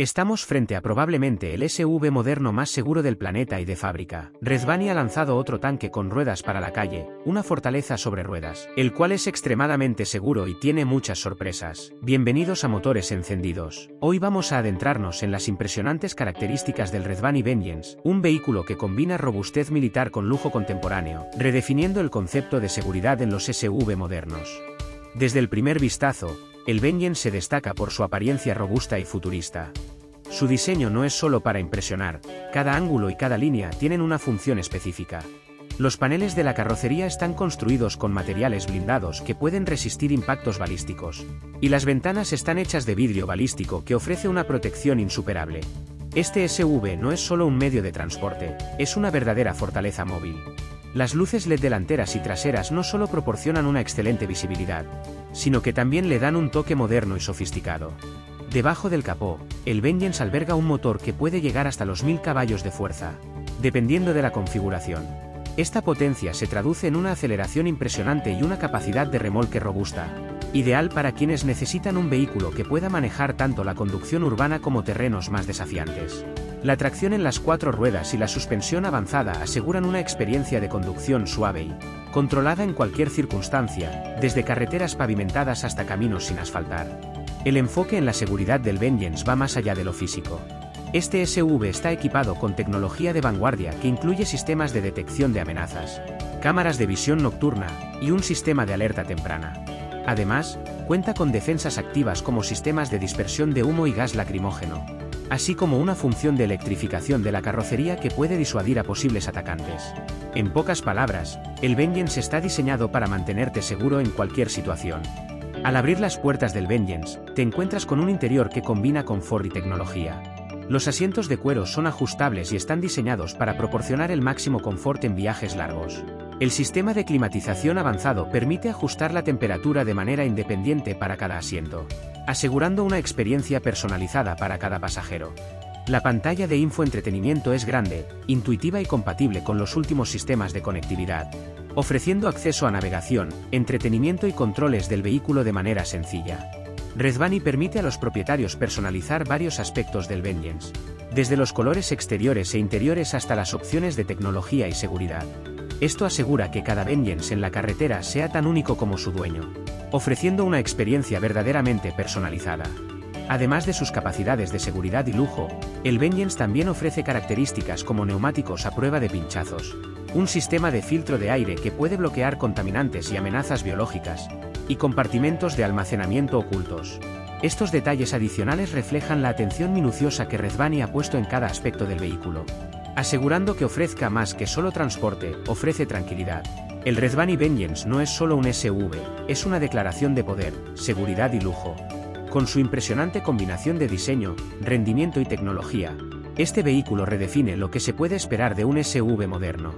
Estamos frente a probablemente el SUV moderno más seguro del planeta y de fábrica. Redvani ha lanzado otro tanque con ruedas para la calle, una fortaleza sobre ruedas, el cual es extremadamente seguro y tiene muchas sorpresas. Bienvenidos a Motores Encendidos. Hoy vamos a adentrarnos en las impresionantes características del Redvani Vengeance, un vehículo que combina robustez militar con lujo contemporáneo, redefiniendo el concepto de seguridad en los SUV modernos. Desde el primer vistazo, el Vengeance se destaca por su apariencia robusta y futurista. Su diseño no es solo para impresionar, cada ángulo y cada línea tienen una función específica. Los paneles de la carrocería están construidos con materiales blindados que pueden resistir impactos balísticos. Y las ventanas están hechas de vidrio balístico que ofrece una protección insuperable. Este SUV no es solo un medio de transporte, es una verdadera fortaleza móvil. Las luces LED delanteras y traseras no solo proporcionan una excelente visibilidad, sino que también le dan un toque moderno y sofisticado. Debajo del capó, el Vengeance alberga un motor que puede llegar hasta los 1000 caballos de fuerza, dependiendo de la configuración. Esta potencia se traduce en una aceleración impresionante y una capacidad de remolque robusta, ideal para quienes necesitan un vehículo que pueda manejar tanto la conducción urbana como terrenos más desafiantes. La tracción en las cuatro ruedas y la suspensión avanzada aseguran una experiencia de conducción suave y controlada en cualquier circunstancia, desde carreteras pavimentadas hasta caminos sin asfaltar. El enfoque en la seguridad del Vengeance va más allá de lo físico. Este SUV está equipado con tecnología de vanguardia que incluye sistemas de detección de amenazas, cámaras de visión nocturna y un sistema de alerta temprana. Además, cuenta con defensas activas como sistemas de dispersión de humo y gas lacrimógeno, así como una función de electrificación de la carrocería que puede disuadir a posibles atacantes. En pocas palabras, el Vengeance está diseñado para mantenerte seguro en cualquier situación. Al abrir las puertas del Vengeance, te encuentras con un interior que combina confort y tecnología. Los asientos de cuero son ajustables y están diseñados para proporcionar el máximo confort en viajes largos. El sistema de climatización avanzado permite ajustar la temperatura de manera independiente para cada asiento asegurando una experiencia personalizada para cada pasajero. La pantalla de infoentretenimiento es grande, intuitiva y compatible con los últimos sistemas de conectividad, ofreciendo acceso a navegación, entretenimiento y controles del vehículo de manera sencilla. Redvani permite a los propietarios personalizar varios aspectos del Vengeance, desde los colores exteriores e interiores hasta las opciones de tecnología y seguridad. Esto asegura que cada Vengeance en la carretera sea tan único como su dueño ofreciendo una experiencia verdaderamente personalizada. Además de sus capacidades de seguridad y lujo, el Vengeance también ofrece características como neumáticos a prueba de pinchazos, un sistema de filtro de aire que puede bloquear contaminantes y amenazas biológicas, y compartimentos de almacenamiento ocultos. Estos detalles adicionales reflejan la atención minuciosa que Redvani ha puesto en cada aspecto del vehículo, asegurando que ofrezca más que solo transporte, ofrece tranquilidad. El Redvani Vengeance no es solo un SUV, es una declaración de poder, seguridad y lujo. Con su impresionante combinación de diseño, rendimiento y tecnología, este vehículo redefine lo que se puede esperar de un SUV moderno.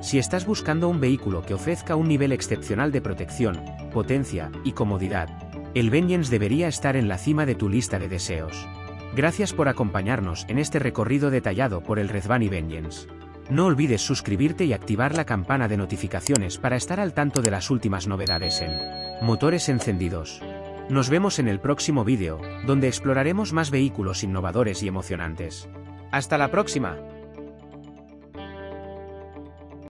Si estás buscando un vehículo que ofrezca un nivel excepcional de protección, potencia y comodidad, el Vengeance debería estar en la cima de tu lista de deseos. Gracias por acompañarnos en este recorrido detallado por el Redvani Vengeance. No olvides suscribirte y activar la campana de notificaciones para estar al tanto de las últimas novedades en Motores Encendidos. Nos vemos en el próximo vídeo, donde exploraremos más vehículos innovadores y emocionantes. ¡Hasta la próxima!